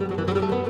Música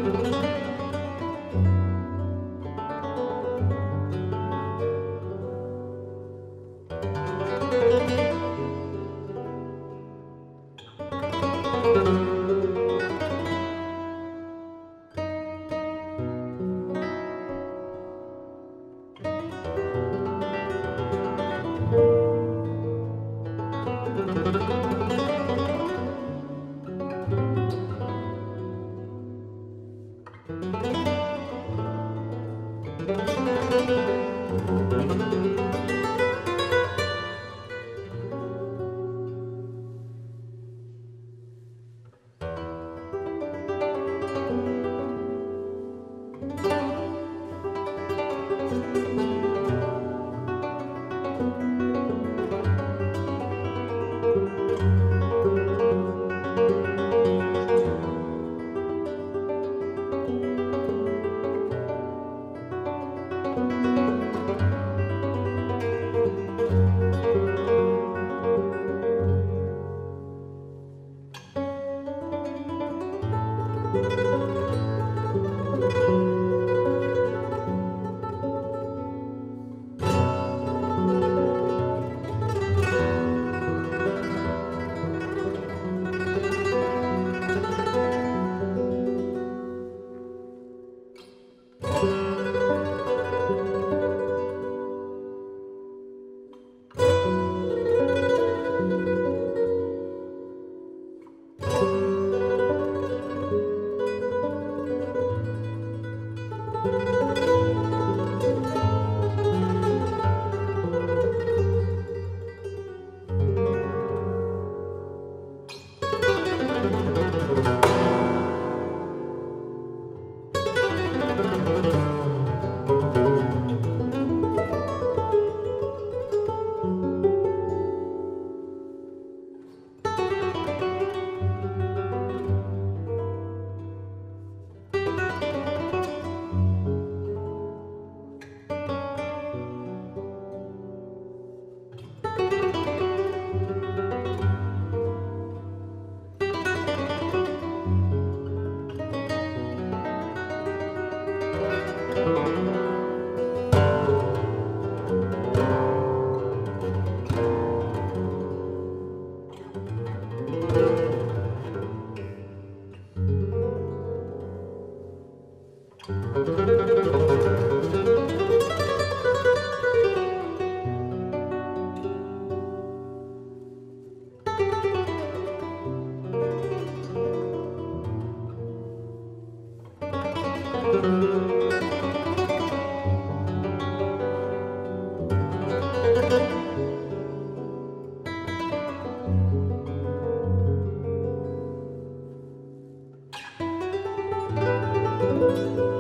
Música 嗯。